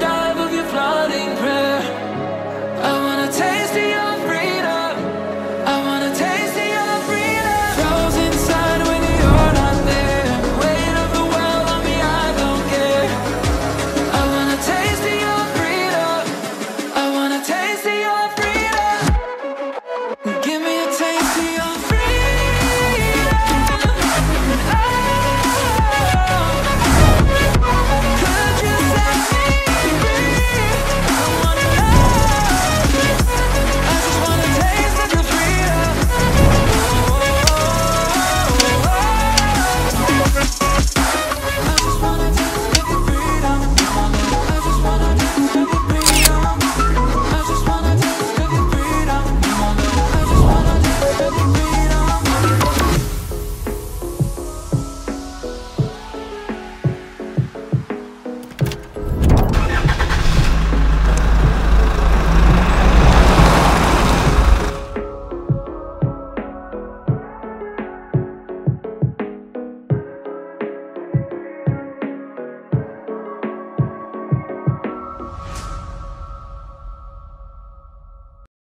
die